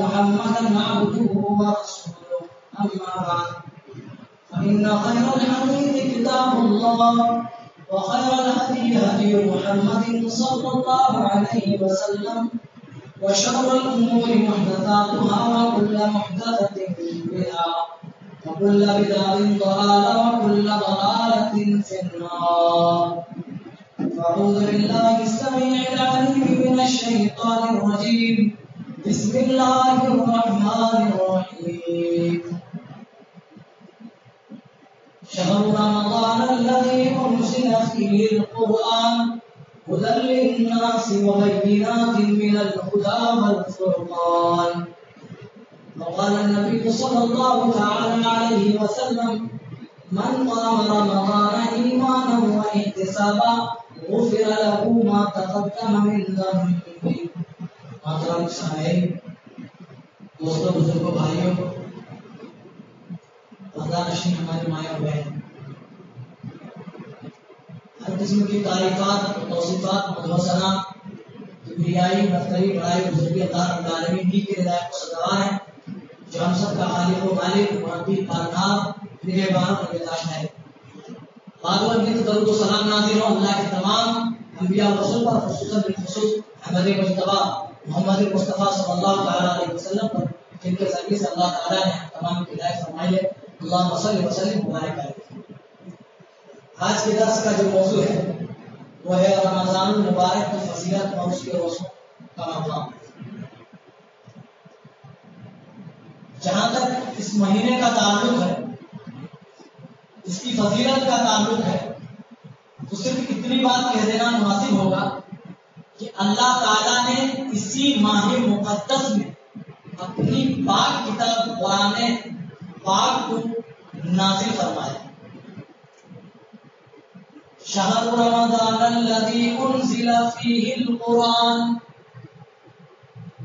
محمدا عبده ورسوله. أما بعد فإن خير الحديث كتاب الله وخير الهدي هدي محمد صلى الله عليه وسلم وشر الأمور محدثاتها وكل محدثة بدعة وكل بدعة ضلالة وكل ضلالة في النار. أعوذ بالله السميع العليم من الشيطان الرجيم. بسم الله الرحمن الرحيم. شهر رمضان الذي أنزل فيه القرآن هدى للناس وبينات من الهدى والفرقان. وقال النبي صلى الله تعالى عليه وسلم من قام رمضان إيمانا واحتسابا غفر له ما تقدم من ذنبه. محترم صاحب دوستوں، بزرگوں، بھائیوں پردہ نشین ہماری مایا بہن ہر قسم کی تعریفات، توصیفات مدوسنا کبریائی مفتری بڑائی بزرگی اللہ رب العالمین کی کے ہدایت کو سزاوار ہے جو ہم سب کا خالق و مالک، مربی پالنار نگہبان اور نگہداشت ہے۔ باغوت کی درود و سلام نازل ہو اللہ کے تمام انبیاء رسول پر خصوصا بالخصوص احمد مصطفیٰ محمد مصطفیٰ صلی اللہ تعالی علیہ وسلم پر جن کے ذریعے سے اللہ تعالی نے تمام ہدایت فرمائی ہے اللہ صلی وسلم مبارک آج کے درس کا جو موضوع ہے، وہ ہے رمضان المبارک کی فضیلت اور اس کے روزوں کا مقام۔ جہاں تک اس مہینے کا تعلق ہے، اس کی فضیلت کا تعلق ہے، تو صرف اتنی بات کہہ دینا مناسب ہوگا کہ اللہ تعالیٰ نے اسی ماہ مقدس میں اپنی پاک کتاب قرآن پاک کو نازل فرمایا۔ شہر رمضان الذي انزل فيه القرآن۔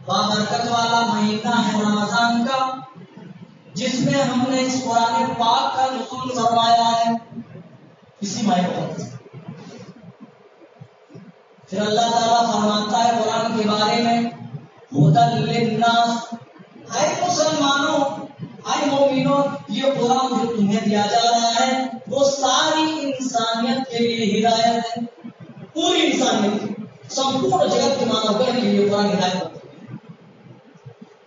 بابرکت والا مہینہ ہے رمضان کا، جس میں ہم نے اس قرآن پاک کا نزول فرمایا ہے۔ اسی ماہ مقدس۔ پھر اللہ تعالیٰ فرماتا ہے قرآن کے بارے میں اے مسلمانوں، اے مومنوں، یہ قرآن جو تمہیں دیا جا رہا ہے، وہ ساری انسانیت کے لیے ہدایت ہے۔ پوری انسانیت، سمپورن جگت کے مانو کے لیے یہ قرآن ہدایت ہوتا ہے۔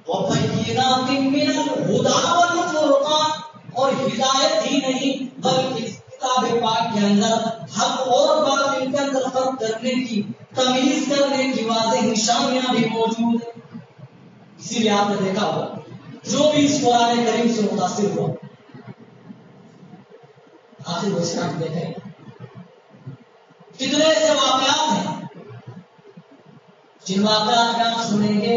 وَبَيِّنَاتٍ اور ہدایت ہی نہیں، بلکہ کتاب پاک کے اندر حق اور باطل کے اندر فرق کرنے کی آپ نے دیکھا ہوگا، جو بھی اس قرآن کریم سے متاثر ہوا، آخر وہ اسلام دیکھیں کتنے ایسے واقعات ہیں جن واقعات میں آپ سنیں گے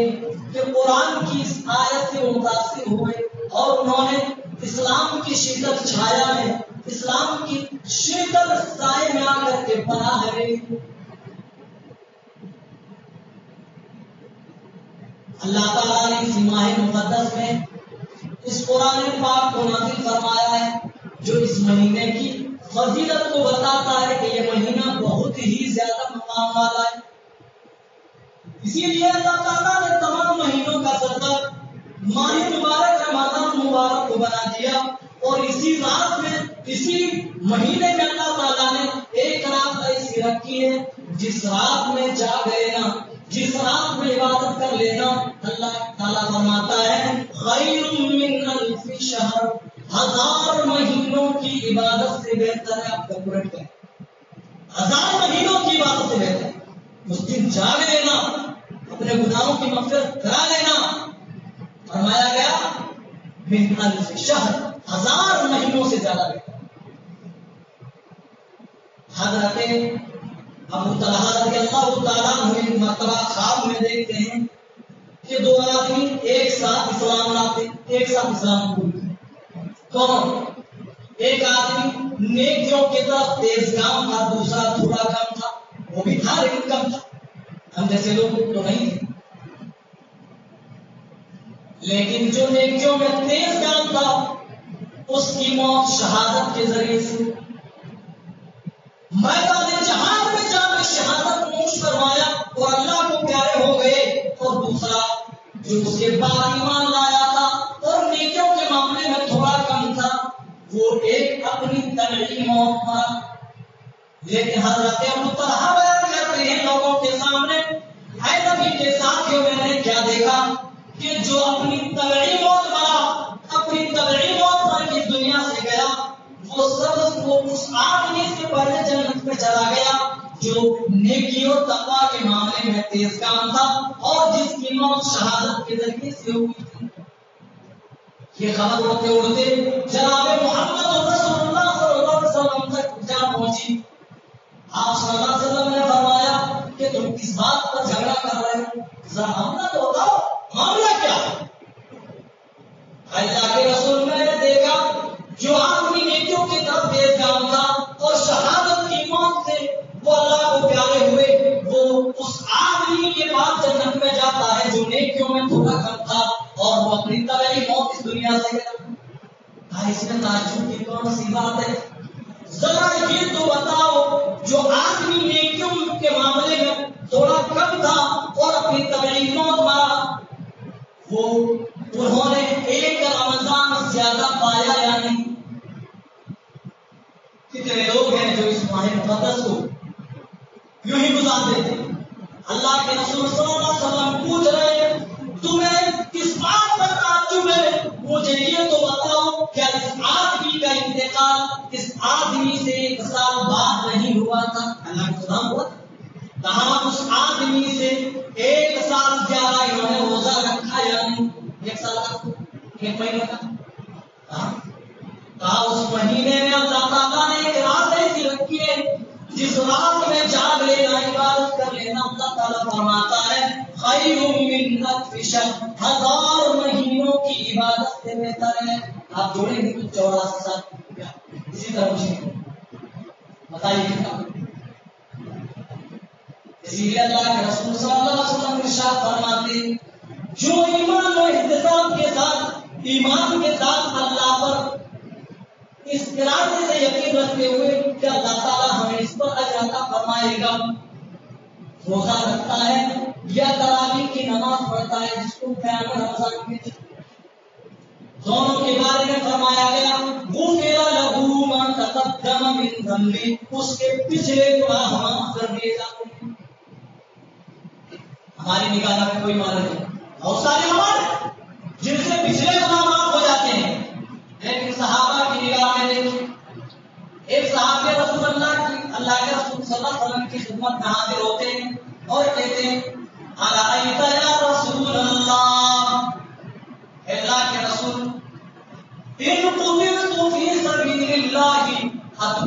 کہ قرآن کی اس آیت سے متاثر ہوئے اور انہوں نے اسلام کی شدت چھایا میں اسلام کی شدت سائے میں آ کر کے پناہ ہے۔ اللہ تعالیٰ نے اس ماہ مقدس میں اس قرآن پاک کو نازل فرمایا ہے، جو اس مہینے کی فضیلت کو بتاتا ہے کہ یہ مہینہ بہت ہی زیادہ مقام والا ہے۔ اسی لیے اللہ تعالیٰ نے تمام مہینوں کا سفر ماہ مبارک، رمضان مبارک کو بنا دیا اور اسی رات میں، اسی مہینے میں اللہ تعالیٰ نے ایک رات ایسی رکھی ہے، جس رات میں جا لینا جس رات میں عبادت کر لینا اللہ تعالیٰ فرماتا ہے، خیر من الف شہر ہزار مہینوں کی عبادت سے بہتر ہے، آپ کیلکولیٹ کریں ہزار مہینوں کی عبادت سے بہتر ہے۔ اس دن جاگ لینا، اپنے گناہوں کی مغفرت کرا لینا۔ فرمایا گیا، من الف شہر ہزار مہینوں سے زیادہ بہتر حضرت ابو طلحہ رضی اللہ تعالیٰ ایک مرتبہ خواب میں دیکھتے ہیں کہ دو آدمی ایک ساتھ اسلام لاتے ایک ساتھ اسلام کون؟ ایک آدمی نیکیوں کی طرف تیز کام تھا، دوسرا تھوڑا کم تھا، وہ بھی تھا لیکن کم تھا۔ ہم جیسے لوگ تو نہیں تھے۔ لیکن جو نیکیوں میں تیز کام تھا، اس کی موت شہادت کے ذریعے سے میدان جو اس کے بعد ایمان لایا تھا اور نیکیوں کے معاملے میں تھوڑا کم تھا۔ وہ ایک اپنی تنہی موت تھا۔ لیکن حضرت ابو طلحہ بیان کرتے ہیں لوگوں کے سامنے، اے نبی کے ساتھیوں، میں نے کیا دیکھا کہ جو اپنی تنہی موت مرا اپنی تنہی موت مر کے دنیا سے گیا، وہ سب وہ اس آدمی سے پہلے جنت میں چلا گیا جو نیکی اور تقوا تیز کام تھا اور جس کی موت شہادت کے ذریعے سے ہوئی تھی۔ یہ خبر اڑتے اڑتے جناب محمد رسول اللہ صلی اللہ علیہ وسلم تک جا پہنچی۔ آپ صلی اللہ علیہ وسلم نے فرمایا کہ تم کس بات پر جھگڑا کر رہے ہو۔ ذرا معاملہ آدمی سے ایک سال زیادہ انہوں نے روزہ رکھا یا نہیں؟ ایک سال کا؟ ایک مہینے کا؟ ہاں؟ کہا اس مہینے میں اللہ تعالیٰ نے ایک رات ایسی رکھی ہے، جس رات میں جاگ لینا، عبادت کر لینا، اللہ تعالیٰ فرمان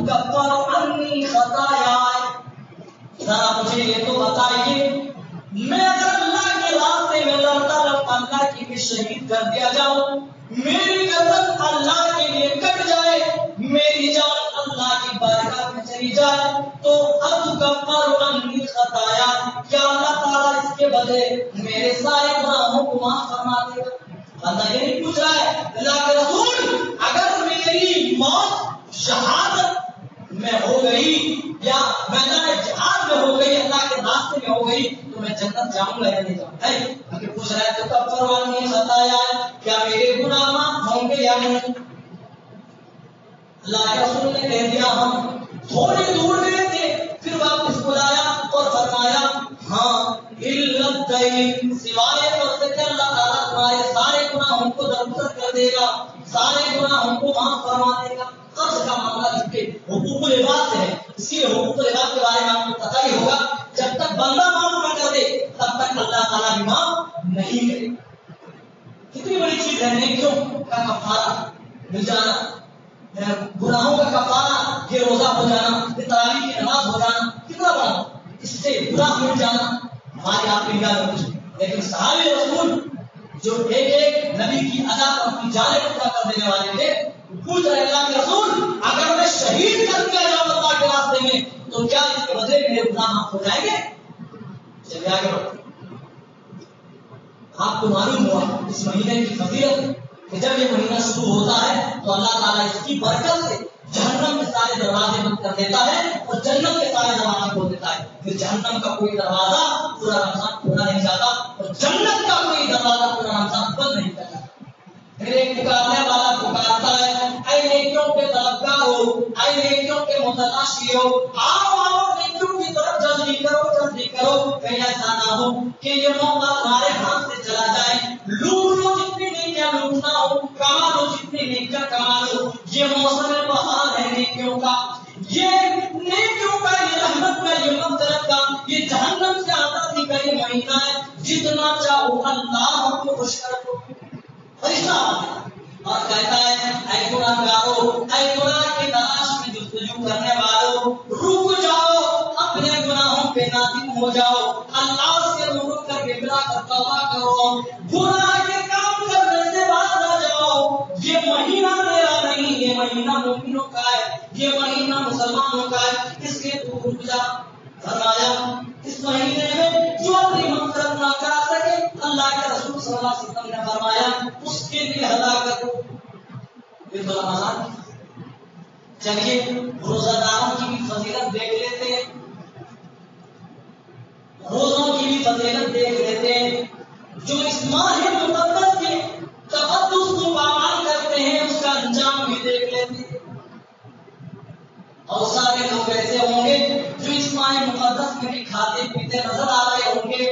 اتکفر عنی خطایا ذرا مجھے یہ تو بتائیے، میں اگر اللہ کے راستے میں لڑتا لڑتا اللہ کی بھی شہید کر دیا جاؤں، میری گردن اللہ کے لیے کٹ جائے، میری جان اللہ کی بارگاہ میں چلی جائے، تو اب کفر عنی خطایا۔ کیا اللہ تعالیٰ اس کے بدلے میرے سارے گناہوں کو معاف فرما دے گا۔ اللہ یہ نہیں پوچھ رہا ہے اللہ کے رسول اگر میری موت شہادت میں ہو گئی یا میدان جہاد میں ہو گئی اللہ کے راستے میں ہو گئی تو میں جنت جاؤں گا یا نہیں جاؤں گا اگر پوچھ رہا ہے تو کب پروان نہیں ستایا کیا میرے گناہ معاف ہوں گے یا نہیں اللہ کے رسول نے کہہ دیا، ہم تھوڑی دور گئے تھے، پھر واپس بلایا اور فرمایا ہاں سوائے اللہ تعالیٰ تمہارے سارے گناہوں کو درگزر کر دے گا، سارے گناہوں کو معاف فرما دے گا۔ قرض کا معاملہ چونکہ حقوق العباد ہے اسی لیے حقوق العباد کے بارے میں آپ کو پتہ ہی ہوگا، جب تک بندہ معاف نہ کر دے، تب تک اللہ تعالیٰ بھی معاف نہیں کرے۔ کتنی بڑی چیز ہے نیکیوں کا کفارہ مل جانا۔ گناہوں کا کفارہ، یہ روزہ ہو جانا، یہ تراویح کی نماز ہو جانا، کتنا بڑا۔ سے برا مل جانا۔ ہمارے آپ کے میں کچھ لیکن صحابہ رسول جو ایک ایک نبی کی ادا پر اپنی جانیں پورا کر دینے والے تھے پوچھ رہے اللہ کے رسول، اگر میں شہید کر دیا جاؤں اللہ کے راستے میں، تو کیا اس کے بدلے میرے گناہ معاف ہو جائیں گے؟ چلیے آگے بڑھو آپ کو معلوم ہوا، اس مہینے کی فضیلت کہ جب یہ مہینہ شروع ہوتا ہے تو اللہ تعالیٰ اس کی برکت سے جہنم کے سارے دروازے بند کر دیتا ہے اور جنت کے سارے دروازے کھول دیتا ہے۔ پھر جہنم کا کوئی دروازہ پورا رمضان کھولا نہیں جاتا اور جنت کا کوئی دروازہ پورا رمضان بند نہیں کرتا۔ پھر ایک پکارنے والا پکارتا ہے، اے نیکیوں کے طلبگار ہو، اے نیکیوں کے متلاشی ہو، آؤ آؤ، نیکیوں کی طرف جلدی کرو جلدی کرو۔ کہیں ایسا نہ ہو کہ یہ موقع فرمایا اس مہینے میں جو اپنی مقصد نہ کرا سکے اللہ کے رسول صلی اللہ علیہ وسلم نے فرمایا، اس کے لیے ہلاکت یہ تو رمضان چلیے روزہ داروں کی بھی فضیلت دیکھ لیتے ہیں۔ روزوں کی بھی فضیلت دیکھ لیتے ہیں۔ جو اس ماہ مقدس کے تقدس کو پامال کرتے ہیں، اس کا انجام بھی دیکھ لیتے ہیں۔ اور سارے لوگ ایسے ہوں گے جو اس ماہ مقدس میں بھی کھاتے پیتے نظر آ رہے ہوں گے،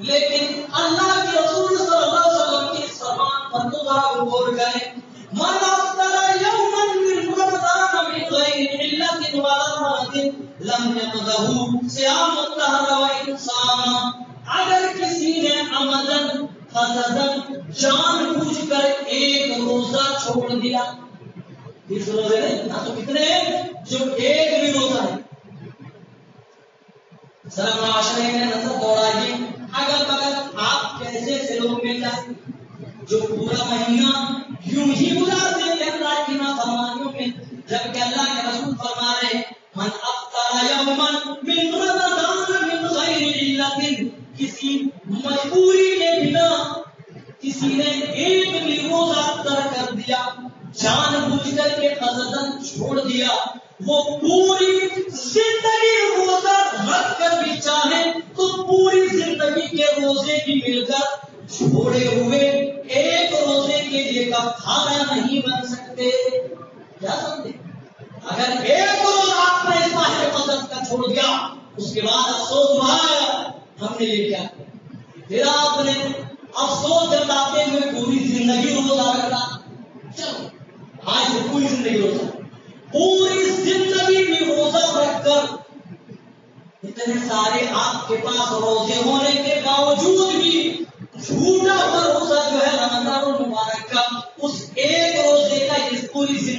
لیکن اللہ کے رسول صلی اللہ علیہ وسلم کے فرمان پر تو ذرا غور کریں من افطر یوما من رمضان من غیر علت ولا مرض لم يقضه صيام الدهر وان صام اگر کسی نے عمدن قصدن جان بوجھ کر ایک روزہ چھوڑ دیا اس روزے نے نہ تو کتنے ہیں جو ایک بھی روزہ ہے ذرا معاشرے میں نظر دوڑائیے اگر بغل ایسے ایسے لوگ مل جائیں جو پورا مہینہ یوں ہی گزار دیں اللہ کی نافرمانیوں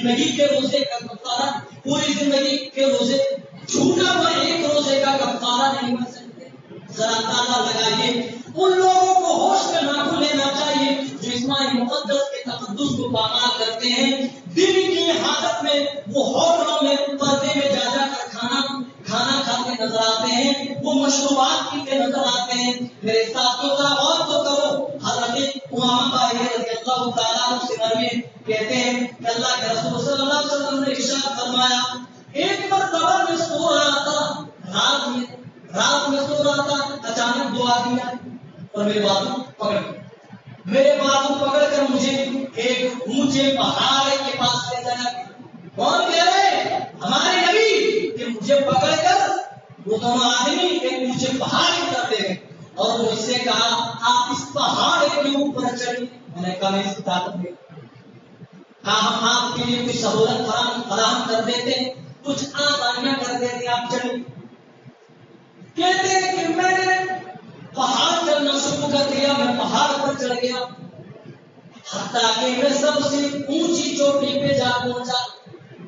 پوری زندگی کے روزے کا حرام کر دیتے، کچھ آسانیاں کر دیتے، آپ چلے کہتے ہیں کہ میں نے پہاڑ چلنا شروع کر دیا، میں پہاڑ پر چڑھ گیا۔ حتیٰ کہ میں سب سے اونچی چوٹی پہ جا پہنچا۔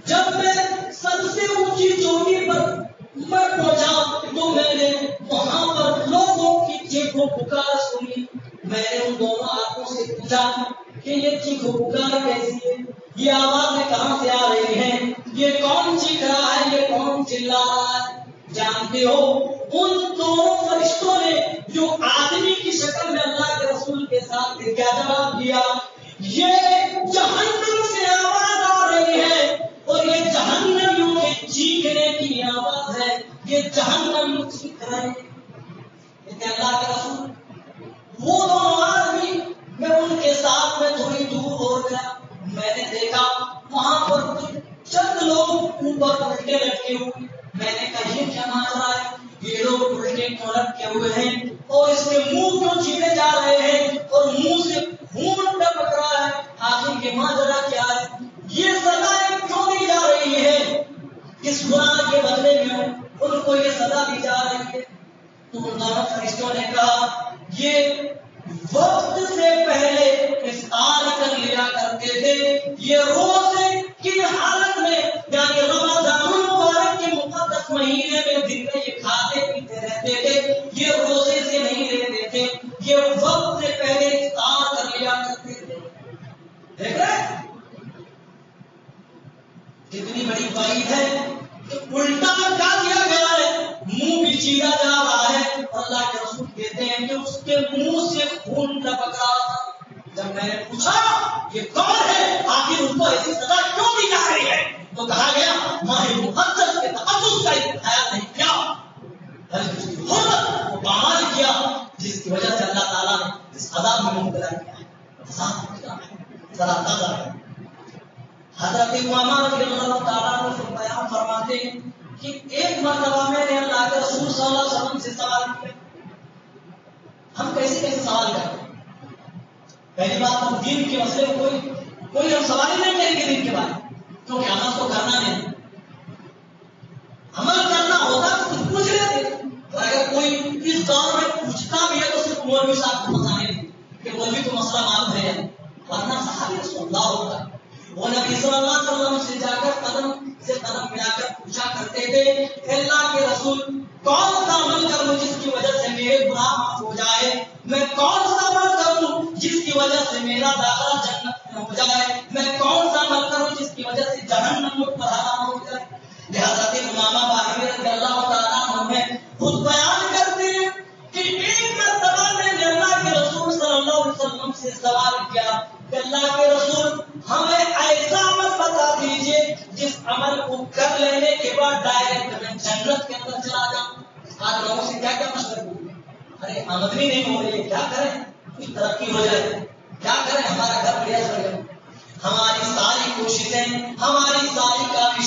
جب میں سب سے اونچی چوٹی پر میں پہنچا، تو میں نے وہاں پر لوگوں کی چیخو پکار سنی۔ میں نے ان دونوں آنکھوں سے پوچھا کہ یہ چیخو پکار کیسی ہے یہ آوازیں کہاں سے آ رہی ہیں؟ یہ کون چیخ رہا ہے؟ یہ کون چلا رہا ہے؟ جانتے ہو، ان دونوں فرشتوں نے جو آدمی کی شکل میں اللہ کے رسول کے ساتھ کیا جواب دیا یہ جہنم سے آواز آ رہی ہے اور یہ جہنمیوں کے چیخنے کی آواز ہے، یہ جہنم چیخ رہے ہیں۔ اللہ کے رسول، وہ دونوں آدمی میں ان کے ساتھ میں تھوڑی دور ہو گیا۔ میں نے دیکھا، وہاں پر چند لوگ اوپر الٹے لٹکے ہوئے میں نے کہا، یہ کیا ماجرا ہے؟ یہ لوگ الٹے کیوں لٹکے ہوئے ہیں اور اس کے منہ کیوں چیڑے جا رہے ہیں اور منہ سے خون ٹپک رہا ہے۔ آخر کے ماجرا کیا ہے؟ یہ سزائیں کیوں دی جا رہی ہے؟ کس گناہ کے بدلے میں ان کو یہ سزا دی جا رہی ہے؟ تو ان دونوں فرشتوں نے کہا عذاب میں مبتلا کیا ہے؟ عذاب مبتلا ہے؟ ذرا اندازہ ہے حضرت امامہ رضی اللہ تعالیٰ نے بیان فرماتے ہیں کہ ایک مرتبہ میں نے اللہ کے رسول صلی اللہ علیہ وسلم سے سوال کیا۔ ہم کیسے کیسے سوال کرتے پہلی بات ہم دین کے مسئلے میں کوئی کوئی ہم سوال ہی نہیں کریں گے دین کے بارے میں، کیونکہ عمل تو کرنا نہیں۔ عمل کرنا ہوتا تو کچھ پوچھ لیتے اور اگر کوئی اس دور میں پوچھتا بھی ہے تو صرف مولوی صاحب کو مسئلہ نہیں کہ مولوی کو ہے ورنہ صحابی رسول اللہ ہوتا وہ نبی صلی اللہ علیہ وسلم سے جا کر قدم سے قدم ملا کر پوچھا کرتے تھے اللہ کے رسول کون سا عمل کروں جس کی وجہ سے میرے گناہ معاف ہو جائے؟ میں کون سا عمل کروں جس کی وجہ سے میرا بھی نہیں ہو رہی ہے کیا کریں؟ کچھ ترقی ہو جائے. کیا کریں؟ ہمارا گھر بڑھیا ہو جائے. ہماری ساری کوششیں، ہماری ساری کاوش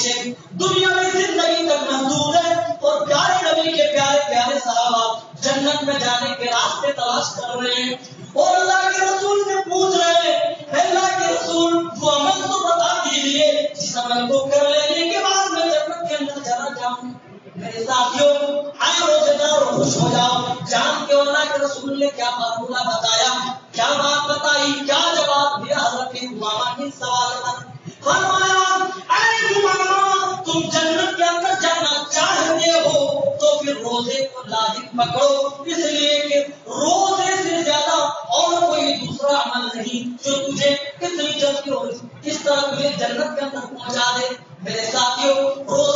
تک کے اندر پہنچا دے میرے ساتھیوں روز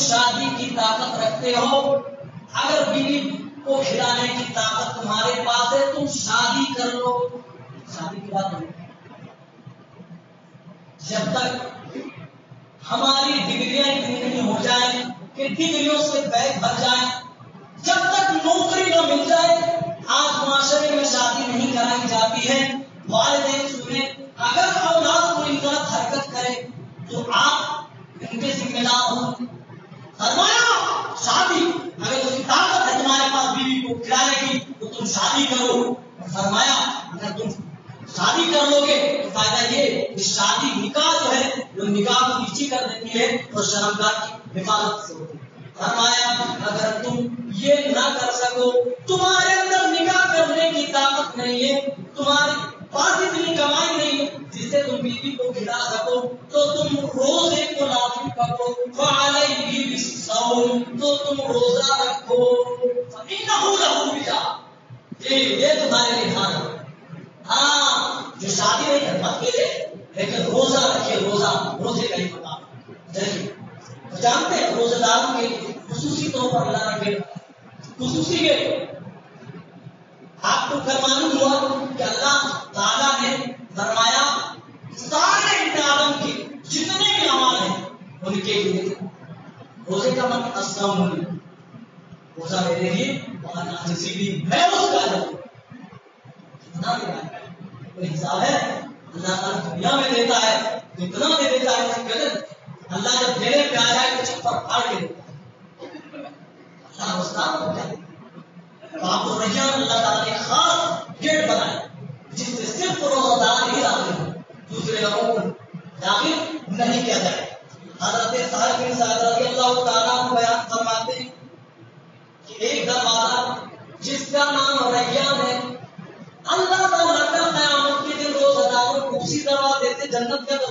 شادی کی طاقت رکھتے ہو، اگر بیوی کو کھلانے کی طاقت تمہارے پاس ہے، تم شادی کر لو۔ شادی کی بات نہیں۔ جب تک ہماری ڈگریاں اتنی نہیں ہو جائیں کہ ڈگریوں سے بیگ بھر جائیں، جب تک نوکری نہ مل جائے، آج معاشرے میں شادی نہیں کرائی جاتی ہے۔ والدین شادی کرو فرمایا، اگر تم شادی کر لو گے تو فائدہ یہ کہ شادی نکاح جو ہے، جو نکاح کو نیچی کر دیتی ہے اور شرمگاہ کی حفاظت سے ہوتی ہے۔ فرمایا، اگر تم یہ نہ کر سکو، تمہارے یہ تمہارے لیے کھانا ہاں جو شادی نہیں کر مت کے لیے لیکن روزہ رکھے روزہ، روزے کا ہی پتا جانتے ہیں روزے داروں کے خصوصی طور پر اللہ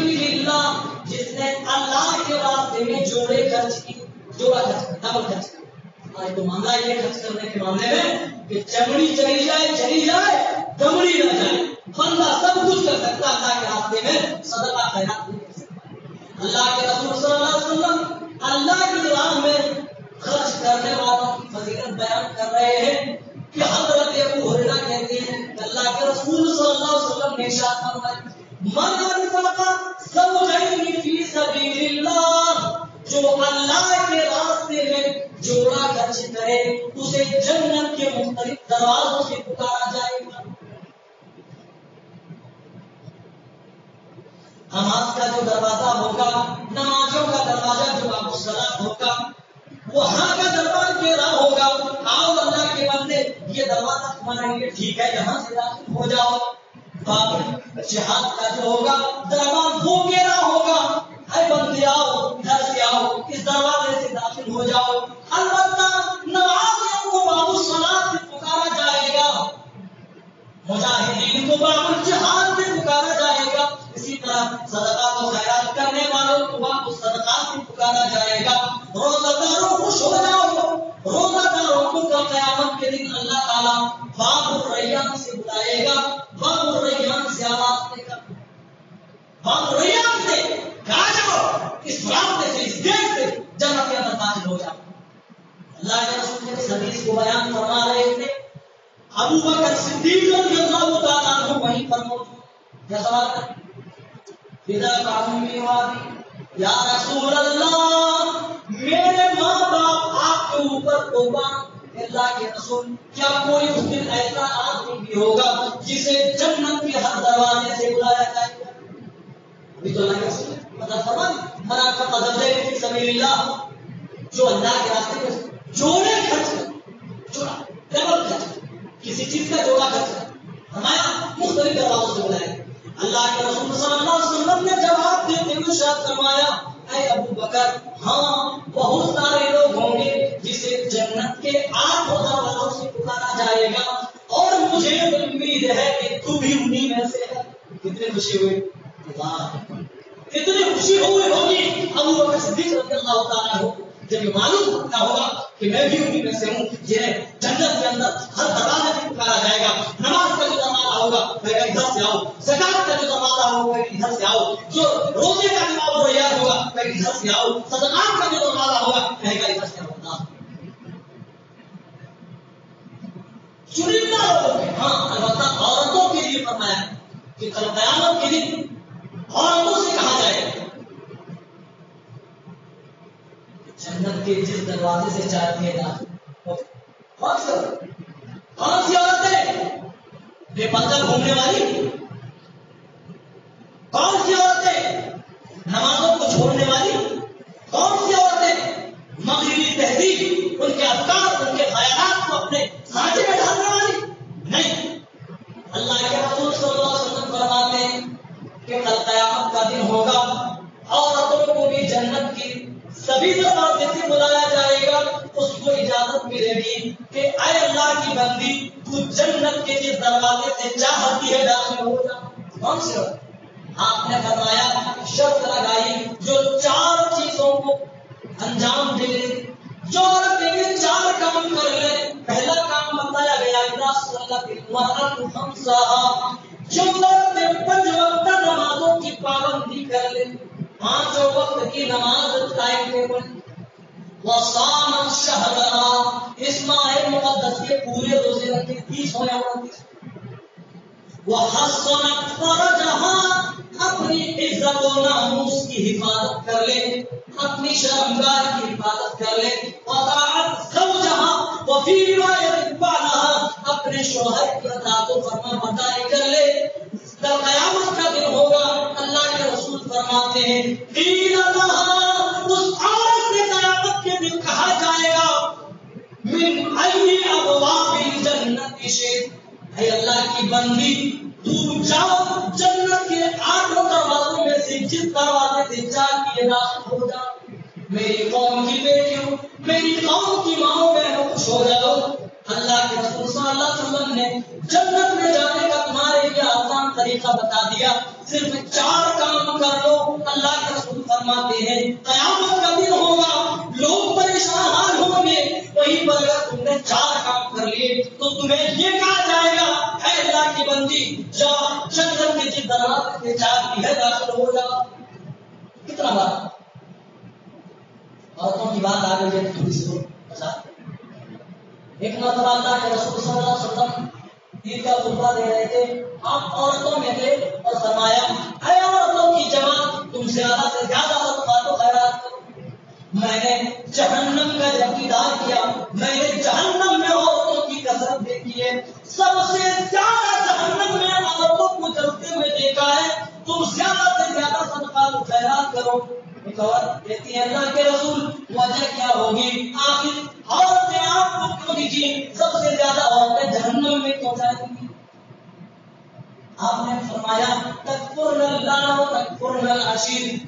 سبیللہ جس نے اللہ کے راستے میں جوڑے خرچ کی جوڑا خرچ ڈبل خرچ آج تو معاملہ یہ خرچ کرنے کے معاملے میں کہ چمڑی چلی جائے چلی جائے دمڑی نہ جائے۔ بندہ سب کچھ کر سکتا اللہ کے راستے میں بے پردہ گھومنے والی عبادت کر لیں۔ عورتوں کی بات آ گئی تھوڑی سی ایک مرتبہ اللہ کے رسول صلی اللہ علیہ وسلم عید کا خطبہ دے رہے تھے۔ آپ عورتوں میں تھے اور فرمایا، اے عورتوں کی جماعت، تم زیادہ سے زیادہ وقفات و خیرات میں نے جہنم کا جبکیدار کیا میں نے جہنم میں عورتوں کی کثرت دیکھی ہے۔ سب سے بطور دیتی ہے اللہ کے رسول، وجہ کیا ہوگی؟ آخر عورت نے آپ کو کیوں دیجیے سب سے زیادہ عورتیں جہنم میں کیوں جائیں گی آپ نے فرمایا تکفر اللہ تکفر العشیر۔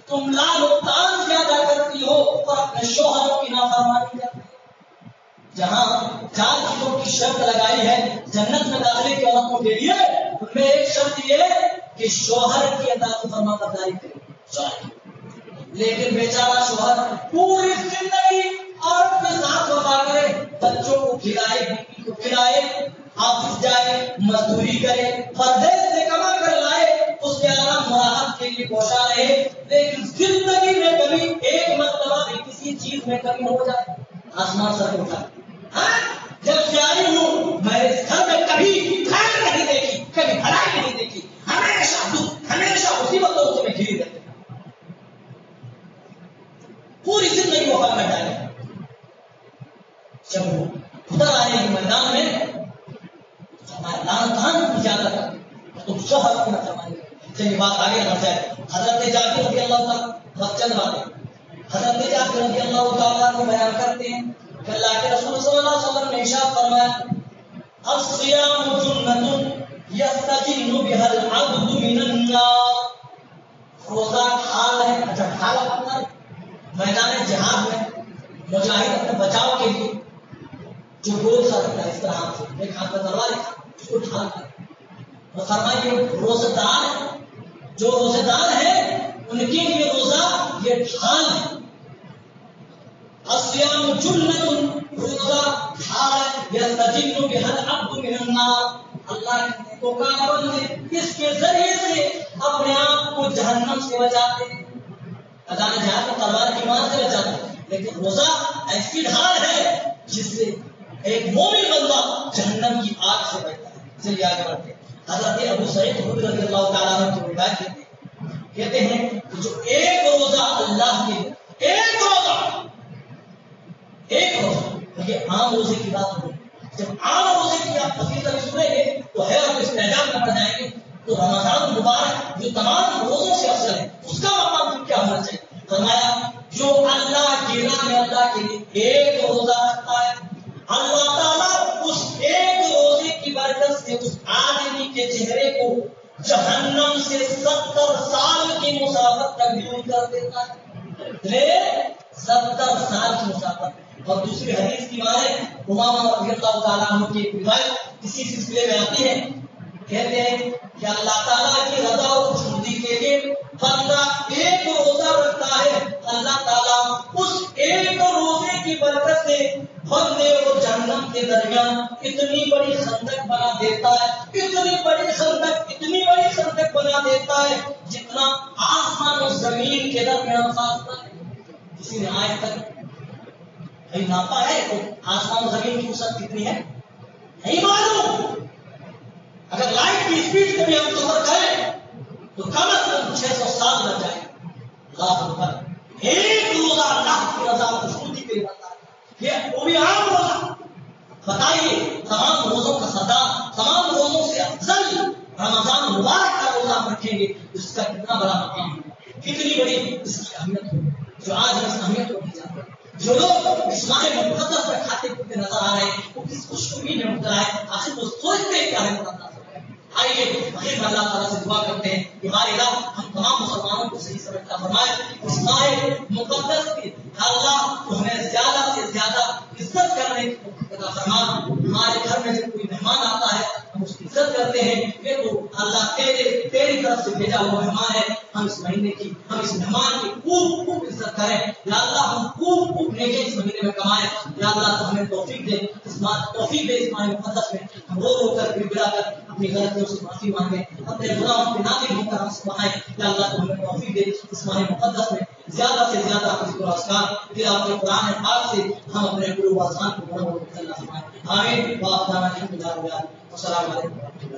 جائے، مزدوری کرے پردیش سے کما کر لائے، اس کے علاوہ مراحت کے لیے پہنچا رہے۔ لیکن زندگی میں کبھی ایک مرتبہ بھی کسی چیز میں کمی ہو جائے، آسمان سر اٹھائے طرح سے ہاتھ میں تلوار ہے، اس کو ڈھال کر۔ وہ فرمائیے روزہ دار جو روزے دار ہے، ان کے لیے روزہ یہ ڈھال ہے۔ الصيام جنة روزہ ڈھال ہے۔ یستجن بها العبد من النار۔ اللہ کو کام بندے اس کے ذریعے سے اپنے آپ کو جہنم سے بچاتے ہیں؟ اذان جہاد کو تلوار کی مان سے بچاتے ہیں۔ لیکن روزہ ایسی ڈھال ہے جس سے ایک مومن بندہ جہنم کی آگ سے بچتا ہے چلیے آگے بڑھتے ہیں۔ حضرت ابو سعید خدری رضی اللہ تعالیٰ عنہ کی روایت کہتے ہیں کہتے ہیں کہ جو ایک روزہ اللہ کے ایک روزہ ایک روزہ یہ عام روزے کی بات نہیں جب عام روزے کی آپ تفصیل کبھی سنیں گے تو ہے اور استعجاب میں پڑ جائیں گے تو رمضان مبارک جو تمام روزوں سے افضل ہے، اس کا مقام کیا ہونا چاہیے؟ فرمایا، جو اللہ کی راہ میں اللہ کے لیے ایک روزہ رکھتا ہے اللہ تعالیٰ اس ایک روزے کی برکت سے اس آدمی کے چہرے کو جہنم سے ستر سال کی مسافت تک دور کر دیتا ہے۔ ستر سال کی مسافت۔ اور دوسری حدیث کی مانے امام رضی اللہ تعالیٰ عنہ کی ایک روایت اسی سلسلے میں آتی ہے۔ کہتے ہیں کہ اللہ تعالیٰ کی رضا اور خوشنودی کے لیے بندہ ایک روزہ رکھتا ہے۔ اللہ تعالیٰ اس ایک روزے کی برکت سے بندے اور جہنم کے درمیان اتنی بڑی خندق بنا دیتا ہے، اتنی بڑی خندق اتنی بڑی خندق بنا دیتا ہے جتنا آسمان اور زمین کے درمیان فاصلہ ہے۔ کسی نے آج تک کہیں ناپا ہے تو آسمان و زمین کی وسعت کتنی ہے؟ نہیں معلوم۔ اگر لائٹ کی اسپیڈ سے بھی ہم سفر کریں تو کم از کم چھ سو سال لگ جائے۔ اللہ اکبر، ایک روزہ اللہ کی رضا خوشبودی یہ وہ بھی عام روزہ بتائیے، تمام روزوں کا سدا تمام روزوں سے افضل رمضان مبارک کا روزہ آپ رکھیں گے، اس کا کتنا بڑا مقام ہے۔ کتنی بڑی اس کی اہمیت ہو جو آج اس اہمیت کو دی جاتی ہے جو لوگ اس ماہ مقدس میں کھاتے پیتے نظر آ رہے ہیں وہ کس خوشخبری میں مبتلا ہے آخر وہ سوچتے ہیں کیا ہے مقدس آئیے آخر اللہ تعالیٰ سے دعا کرتے ہیں کہ ہمارے اللہ ہم تمام مسلمانوں کو صحیح سمجھتا فرمائے اس ماہ مقدس کی اللہ کو ہمیں زیادہ سے زیادہ عزت کرنے کی فرما ہمارے گھر میں جب کوئی مہمان آتا ہے ہم اس کی عزت کرتے ہیں یہ تو اللہ تیرے تیری طرف سے بھیجا ہوا مہمان ہے ہم اس مہینے کی ہم اس مہمان کی خوب خوب عزت کریں یا اللہ ہم خوب خوب نیکی اس مہینے میں کمائیں یا اللہ تو ہمیں توفیق دے اس ماہ توفیق دے اس ماہ مقدس میں ہم رو رو کر گر گرا کر اپنی غلطیوں سے معافی مانگیں اپنے گناہوں کے ناطے ہو کر ہم سے بنائیں یا اللہ تو ہمیں توفیق دے اس ماہ مقدس میں زیادہ سے زیادہ اپنی کو اسکار پھر آپ کے قرآن پاک سے ہم اپنے گرو آسان کو بڑا بڑا اللہ فرمائیں۔ آمین۔ واہ الحمد للہ السلام علیکم۔